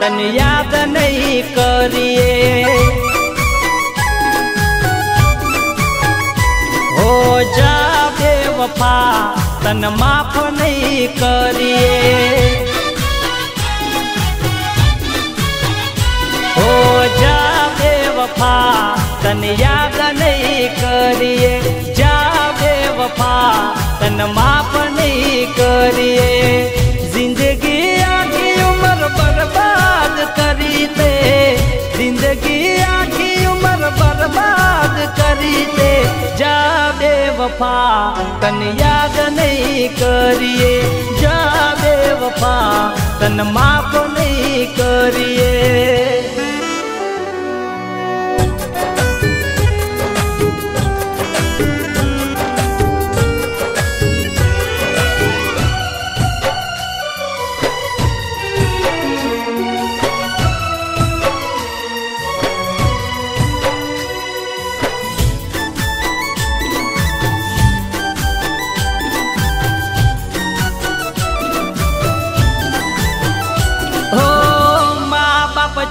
तन याद नहीं करिए। हो जा बेवफा तन माफ़ नहीं करिए। हो जा बेवफा तन याद नहीं करिए। जा बेवफा तन माफ़ नहीं करिए। ज़िंदगी आखी उम्र बर्बाद करी दे जा बे वफा तन याद नहीं करिए जा बे वफा तन माफ़ नहीं करिए।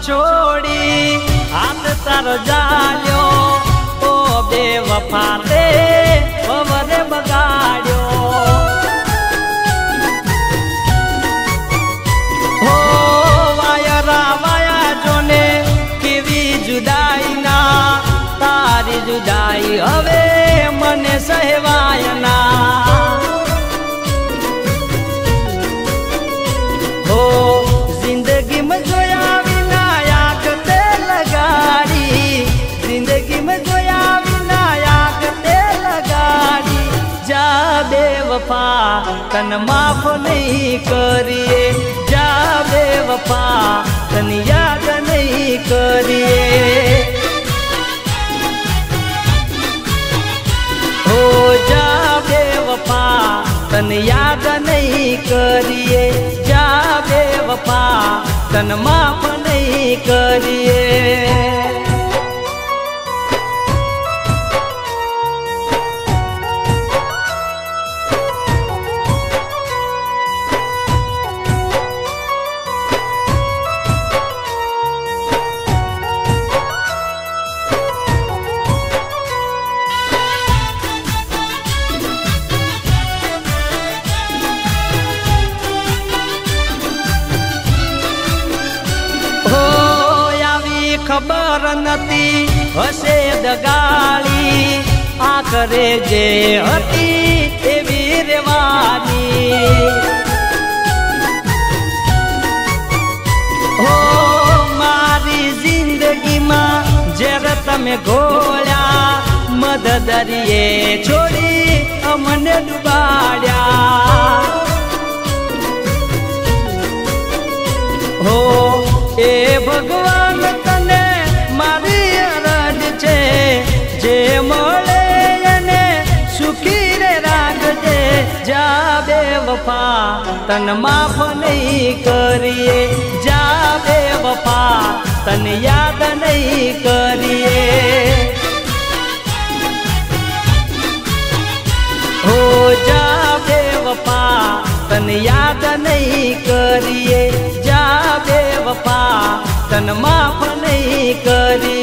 છોડી હાથ તારો જાલ્યો ઓ બે વફા તે વરે બગાડ્યો. હો વાયા જોને કેવી જુદાઈ તારી જુદાઈ હવે મને સહેવાય ના. तन माफ़ नहीं करिए। जा बेवफा, तन याद नहीं करिए। हो जा बेवफा, तन याद नहीं करिए। जा बेवफा, तन माफ़ नहीं करिए। ખબર નથી હશે દગાળી આખરે જે હતી એવી રેવાની હો મારી જિંદગીમાં જ્યારે તમે ઘોળ્યા મદદરીએ છોડી અમને ડુબાડ્યા હો એ ભગવાન જા બે વફા તન માફ નહીં કરીએ જા બે વફા તન યાદ નહીં કરીએ હો જા બે વફા તન યાદ નહીં કરીએ જા બે વફા તન માફ નહીં કરીએ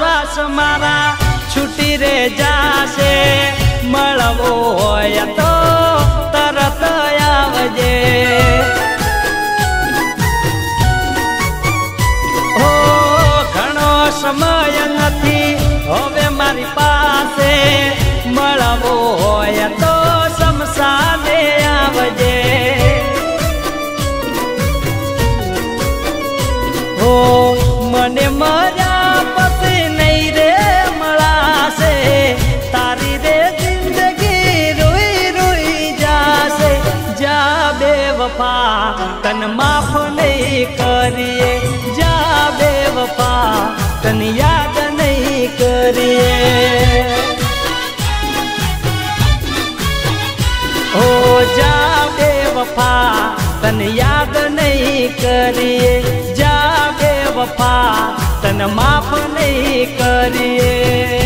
શ્વાસ મારા છૂટી રે જાશે. મળવો હોય તો तन याद नहीं करिए जा बेवफा तन माफ़ नहीं करिए